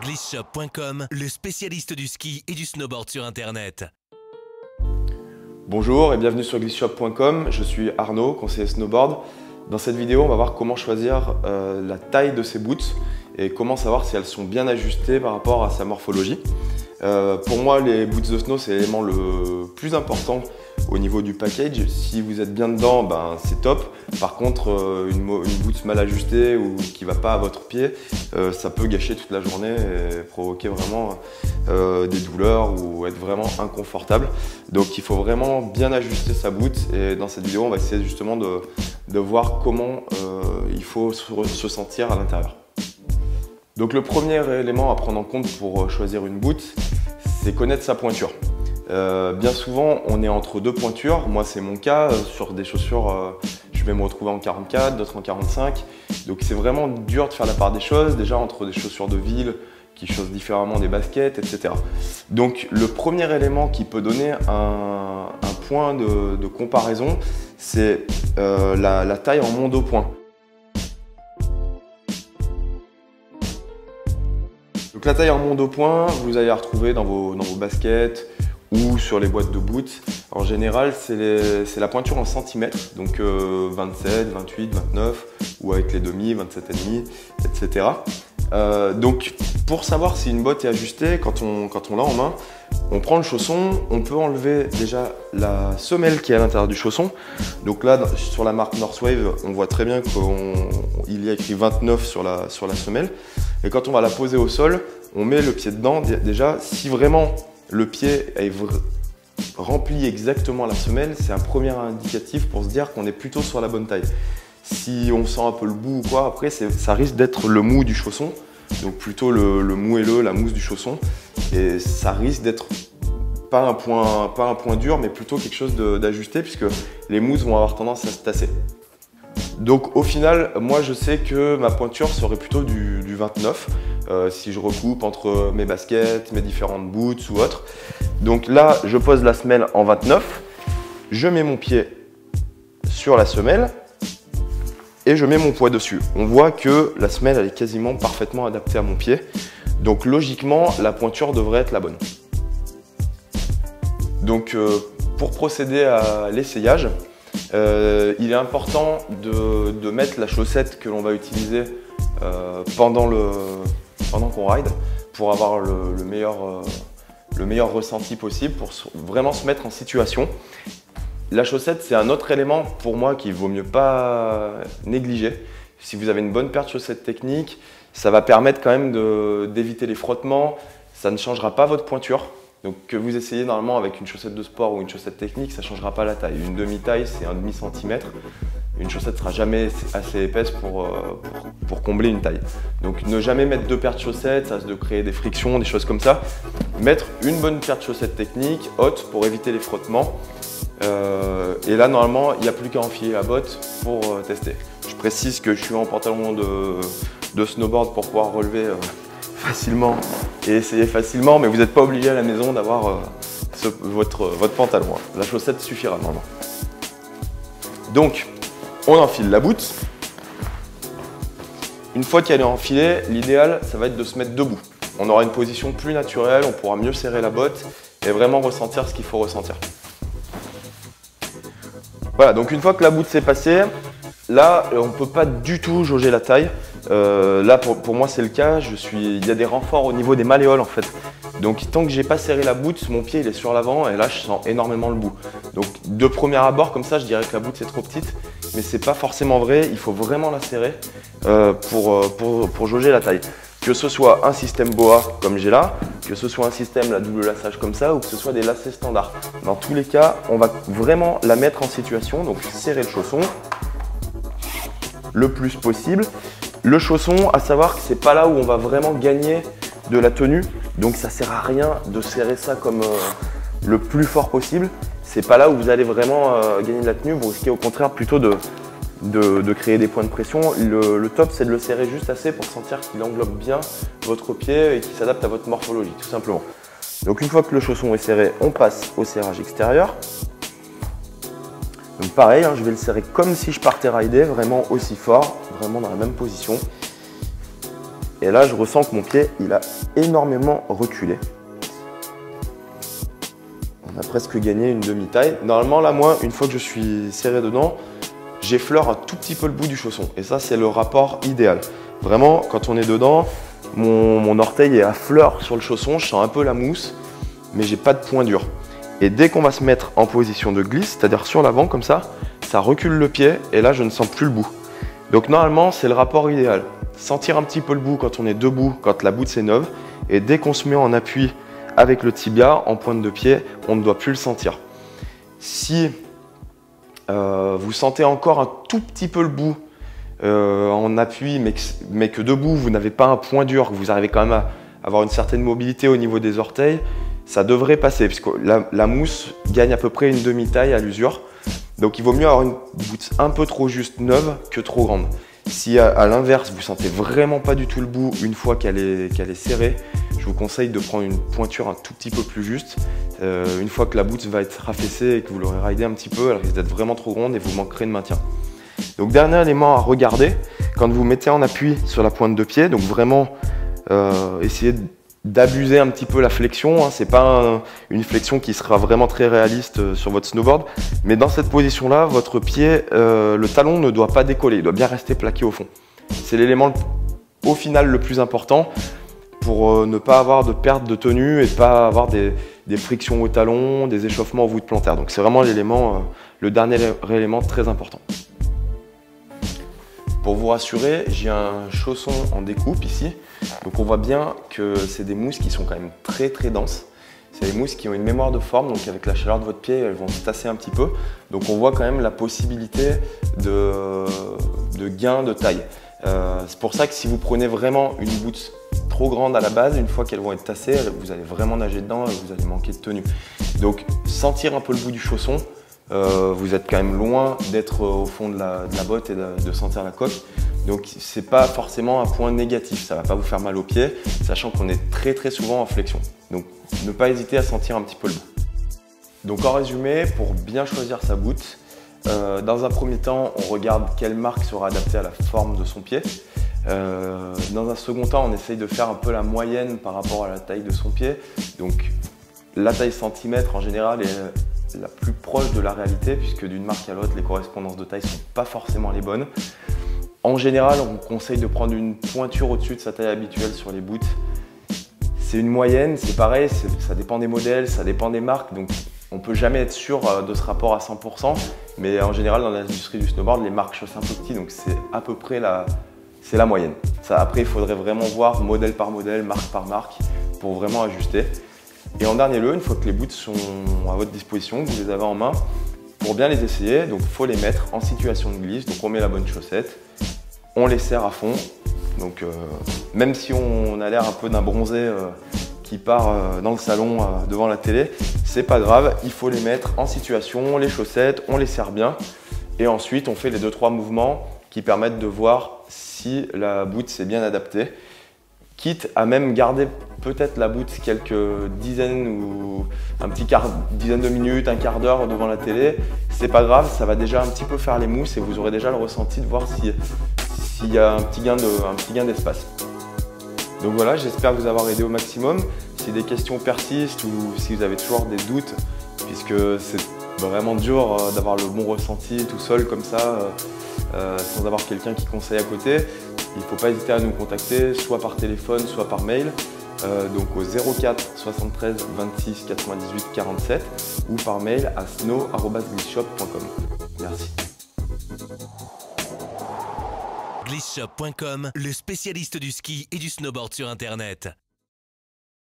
Glissshop.com, le spécialiste du ski et du snowboard sur Internet. Bonjour et bienvenue sur Glissshop.com, je suis Arnaud, conseiller snowboard. Dans cette vidéo, on va voir comment choisir euh, la taille de ses boots et comment savoir si elles sont bien ajustées par rapport à sa morphologie. Euh, pour moi, les boots de snow, c'est l'élément le plus important au niveau du package, si vous êtes bien dedans, ben, c'est top. Par contre, euh, une, une mal ajustée ou qui ne va pas à votre pied, euh, ça peut gâcher toute la journée et provoquer vraiment euh, des douleurs ou être vraiment inconfortable. Donc il faut vraiment bien ajuster sa boot et dans cette vidéo, on va essayer justement de, voir comment il faut se sentir à l'intérieur. Donc le premier élément à prendre en compte pour choisir une boot, c'est connaître sa pointure. Euh, bien souvent, on est entre deux pointures. Moi, c'est mon cas. Euh, sur des chaussures, euh, je vais me retrouver en 44, d'autres en 45. Donc, c'est vraiment dur de faire la part des choses. Déjà, entre des chaussures de ville qui chaussent différemment des baskets, etc. Donc, le premier élément qui peut donner un, point de, comparaison, c'est la, taille en monde au point. Donc la taille en monde au point, vous allez la retrouver dans vos, dans vos baskets, ou sur les boîtes de boot. En général, c'est la pointure en centimètres, donc 27, 28, 29, ou avec les demi, 27,5, etc. Euh, donc pour savoir si une botte est ajustée, quand on, l'a en main, on prend le chausson, on peut enlever déjà la semelle qui est à l'intérieur du chausson. Donc là, sur la marque Northwave, on voit très bien qu'il y a écrit 29 sur la, sur la semelle. Et quand on va la poser au sol, on met le pied dedans. Déjà, si vraiment le pied est rempli exactement la semelle, c'est un premier indicatif pour se dire qu'on est plutôt sur la bonne taille. Si on sent un peu le bout ou quoi, après ça risque d'être le mou du chausson, donc plutôt le, le la mousse du chausson, et ça risque d'être pas un, point, pas un point dur, mais plutôt quelque chose d'ajusté, puisque les mousses vont avoir tendance à se tasser. Donc au final, moi je sais que ma pointure serait plutôt du, 29 euh, si je recoupe entre mes baskets, mes différentes boots ou autres. Donc là, je pose la semelle en 29, je mets mon pied sur la semelle et je mets mon poids dessus. On voit que la semelle elle est quasiment parfaitement adaptée à mon pied. Donc logiquement, la pointure devrait être la bonne. Donc euh, pour procéder à l'essayage, euh, il est important de, mettre la chaussette que l'on va utiliser pendant qu'on ride pour avoir le, meilleur, euh, le meilleur ressenti possible, pour vraiment se mettre en situation. La chaussette, c'est un autre élément pour moi qu'il vaut mieux pas négliger. Si vous avez une bonne paire de chaussettes techniques, ça va permettre quand même d'éviter les frottements, ça ne changera pas votre pointure. Donc que vous essayez normalement avec une chaussette de sport ou une chaussette technique, ça ne changera pas la taille. Une demi-taille, c'est un demi-centimètre. Une chaussette ne sera jamais assez épaisse euh, pour, combler une taille. Donc ne jamais mettre deux paires de chaussettes, ça risque de créer des frictions, des choses comme ça. Mettre une bonne paire de chaussettes techniques, haute, pour éviter les frottements. Euh, et là, normalement, il n'y a plus qu'à enfiler la botte pour euh, tester. Je précise que je suis en pantalon de, snowboard pour pouvoir relever facilement et essayer facilement, mais vous n'êtes pas obligé à la maison d'avoir euh, votre, votre pantalon. Hein. La chaussette suffira normalement. Donc, on enfile la boute. Une fois qu'elle est enfilée, l'idéal, ça va être de se mettre debout. On aura une position plus naturelle, on pourra mieux serrer la botte et vraiment ressentir ce qu'il faut ressentir. Voilà, donc une fois que la boute s'est passée, là, on ne peut pas du tout jauger la taille. Euh, là, pour, moi, c'est le cas. Il y a des renforts au niveau des malléoles en fait. Donc, tant que j'ai pas serré la boute, mon pied il est sur l'avant et là, je sens énormément le bout. Donc, de premier abord, comme ça, je dirais que la boute c'est trop petite, mais c'est pas forcément vrai. Il faut vraiment la serrer euh, pour, pour, pour jauger la taille. Que ce soit un système boa comme j'ai là, que ce soit un système la double lassage comme ça, ou que ce soit des lacets standards. Dans tous les cas, on va vraiment la mettre en situation, donc serrer le chausson le plus possible. Le chausson, à savoir que c'est pas là où on va vraiment gagner de la tenue, donc ça sert à rien de serrer ça comme euh, le plus fort possible. C'est pas là où vous allez vraiment euh, gagner de la tenue, vous risquez au contraire plutôt de, de, créer des points de pression. Le, top, c'est de le serrer juste assez pour sentir qu'il englobe bien votre pied et qu'il s'adapte à votre morphologie, tout simplement. Donc une fois que le chausson est serré, on passe au serrage extérieur. Donc pareil, hein, je vais le serrer comme si je partais rider, vraiment aussi fort, vraiment dans la même position. Et là, je ressens que mon pied, il a énormément reculé. On a presque gagné une demi-taille. Normalement, là, moi, une fois que je suis serré dedans, j'effleure un tout petit peu le bout du chausson. Et ça, c'est le rapport idéal. Vraiment, quand on est dedans, mon, orteil est à fleur sur le chausson, je sens un peu la mousse, mais j'ai pas de point dur. Et dès qu'on va se mettre en position de glisse, c'est-à-dire sur l'avant comme ça, ça recule le pied et là je ne sens plus le bout. Donc normalement c'est le rapport idéal. Sentir un petit peu le bout quand on est debout, quand la bout est neuve, et dès qu'on se met en appui avec le tibia en pointe de pied, on ne doit plus le sentir. Si euh, vous sentez encore un tout petit peu le bout euh, en appui, mais que, debout, vous n'avez pas un point dur, que vous arrivez quand même à avoir une certaine mobilité au niveau des orteils, ça devrait passer, puisque la, mousse gagne à peu près une demi-taille à l'usure. Donc il vaut mieux avoir une bout un peu trop juste neuve que trop grande. Si à, l'inverse, vous sentez vraiment pas du tout le bout une fois qu'elle est, est serrée, je vous conseille de prendre une pointure un tout petit peu plus juste. Euh, une fois que la bout va être raffaissée et que vous l'aurez ridé un petit peu, elle risque d'être vraiment trop grande et vous manquerez de maintien. Donc dernier élément à regarder, quand vous mettez en appui sur la pointe de pied, donc vraiment euh, essayer d'abuser un petit peu la flexion, hein. c'est pas une flexion qui sera vraiment très réaliste euh, sur votre snowboard, mais dans cette position là, votre pied, euh, le talon ne doit pas décoller, il doit bien rester plaqué au fond. C'est l'élément au final le plus important pour ne pas avoir de perte de tenue et pas avoir des, frictions au talon, des échauffements au voûte plantaire. Donc c'est vraiment l'élément, le dernier élément très important. Pour vous rassurer, j'ai un chausson en découpe ici. Donc on voit bien que c'est des mousses qui sont quand même très très denses. C'est des mousses qui ont une mémoire de forme, donc avec la chaleur de votre pied, elles vont se tasser un petit peu. Donc on voit quand même la possibilité de, gain de taille. Euh, c'est pour ça que si vous prenez vraiment une boot trop grande à la base, une fois qu'elles vont être tassées, vous allez vraiment nager dedans et vous allez manquer de tenue. Donc sentir un peu le bout du chausson, euh, vous êtes quand même loin d'être au fond de la, botte et de, sentir la coque. Donc c'est pas forcément un point négatif, ça va pas vous faire mal aux pieds, sachant qu'on est très très souvent en flexion. Donc ne pas hésiter à sentir un petit peu le bout. Donc en résumé, pour bien choisir sa boot, euh, dans un premier temps, on regarde quelle marque sera adaptée à la forme de son pied. Euh, dans un second temps, on essaye de faire un peu la moyenne par rapport à la taille de son pied. Donc la taille centimètre en général est la plus proche de la réalité puisque d'une marque à l'autre, les correspondances de taille ne sont pas forcément les bonnes. En général, on conseille de prendre une pointure au-dessus de sa taille habituelle sur les boots. C'est une moyenne, c'est pareil, ça dépend des modèles, ça dépend des marques, donc on peut jamais être sûr euh, de ce rapport à 100%, mais en général dans l'industrie du snowboard, les marques chaussent un peu petit, donc c'est à peu près la, la moyenne. Après, il faudrait vraiment voir modèle par modèle, marque par marque, pour vraiment ajuster. Et en dernier lieu, une fois que les boots sont à votre disposition, que vous les avez en main, pour bien les essayer, donc faut les mettre en situation de glisse. Donc on met la bonne chaussette, on les serre à fond. Donc euh, même si on a l'air un peu d'un bronzé euh, qui part euh, dans le salon devant la télé, c'est pas grave, il faut les mettre en situation, les chaussettes, on les serre bien. Et ensuite on fait les 2-3 mouvements qui permettent de voir si la boot s'est bien adaptée quitte à même garder peut-être la boot quelques dizaines ou un petit quart, dizaine de minutes, un quart d'heure devant la télé, c'est pas grave, ça va déjà un petit peu faire les mousses et vous aurez déjà le ressenti de voir s'il y a un petit gain d'espace. Donc voilà, j'espère vous avoir aidé au maximum. Si des questions persistent ou si vous avez toujours des doutes, puisque c'est vraiment dur euh, d'avoir le bon ressenti tout seul comme ça, euh, euh, sans avoir quelqu'un qui conseille à côté, il ne faut pas hésiter à nous contacter, soit par téléphone, soit par mail. Euh, donc au 04 73 26 98 47 ou par mail à snow.glissshop.com. Merci. Glisshop.com, le spécialiste du ski et du snowboard sur Internet.